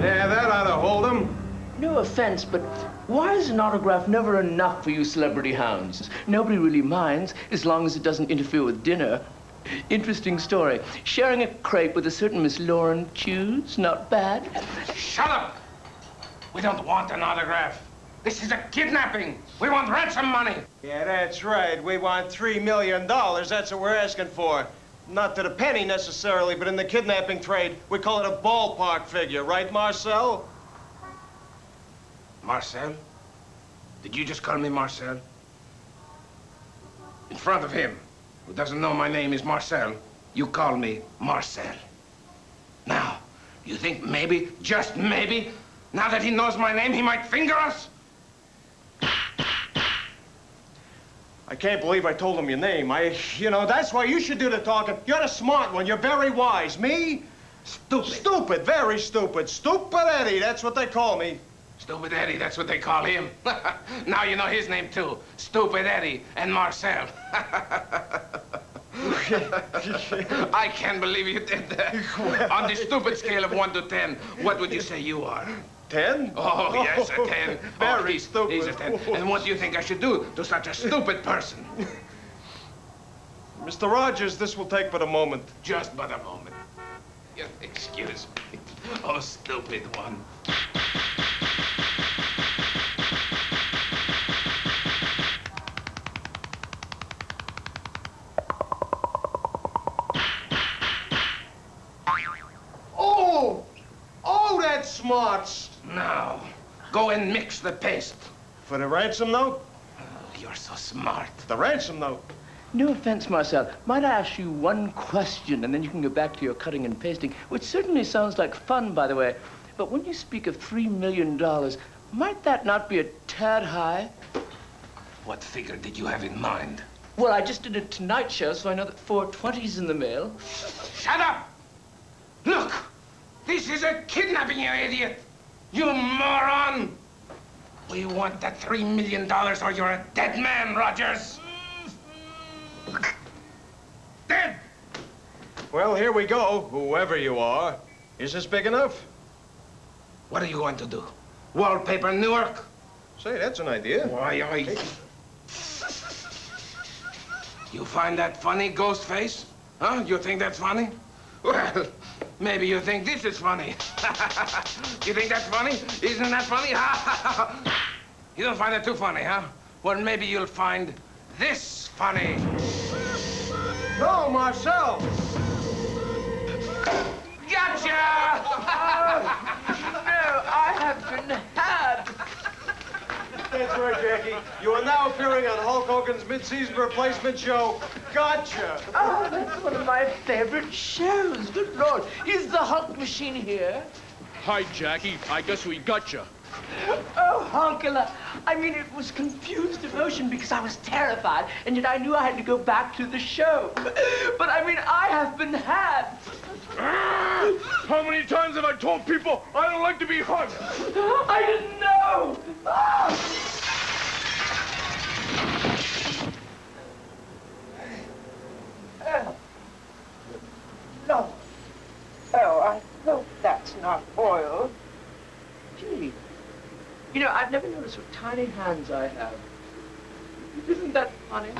Yeah, that ought to hold him. No offense, but why is an autograph never enough for you celebrity hounds? Nobody really minds as long as it doesn't interfere with dinner. Interesting story. Sharing a crepe with a certain Miss Lauren Chews, not bad. Shut up! We don't want an autograph. This is a kidnapping. We want ransom money. Yeah, that's right. We want three million dollars. That's what we're asking for. Not to the penny necessarily, but in the kidnapping trade, we call it a ballpark figure, right, Marcel? Marcel? Did you just call me Marcel? In front of him, who doesn't know my name is Marcel, you call me Marcel. Now, you think maybe, just maybe, now that he knows my name, he might finger us? I can't believe I told him your name. I, you know, that's why you should do the talking. You're the smart one. You're very wise. Me? Stupid. Stupid, very stupid. Stupid Eddy, that's what they call me. Stupid Eddy, that's what they call him. now you know his name, too. Stupid Eddy and Marcel. I can't believe you did that. On the stupid scale of one to ten, what would you say you are? Ten? Oh, yes, a ten. Oh, Very oh, he's, stupid. He's a ten. And what do you think I should do to such a stupid person? Mr. Rogers, this will take but a moment. Just but a moment. Excuse me. Oh, stupid one. Oh, that's smart. Now, go and mix the paste. For the ransom note? Oh, you're so smart. The ransom note. No offense, Marcel. Might I ask you one question, and then you can go back to your cutting and pasting, which certainly sounds like fun, by the way. But when you speak of three million dollars, might that not be a tad high? What figure did you have in mind? Well, I just did a Tonight Show, so I know that 420's in the mail. Shut up! Is a kidnapping, you idiot! You moron! We want that three million dollars or you're a dead man, Rogers! Dead! Well, here we go, whoever you are. Is this big enough? What are you going to do? Wallpaper Newark? Say, that's an idea. Why, I... You find that funny, ghost face? Huh? You think that's funny? Well, maybe you think this is funny. you think that's funny? Isn't that funny? you don't find that too funny, huh? Well, maybe you'll find this funny. No, Marcel! Gotcha! No, I have been had. That's right, Jackie. You are now appearing on Hulk Hogan's mid-season replacement show, Gotcha! Oh, that's one of my favorite shows. Good Lord. Is the Hulk machine here? Hi, Jackie. I guess we got you. Oh, Honkula. I mean, it was confused emotion because I was terrified, and yet I knew I had to go back to the show. But I mean, I have been had. How many times have I told people I don't like to be hugged? I didn't know. Ah! Oh, I hope that's not oil. Gee, you know, I've never noticed what tiny hands I have. Isn't that funny?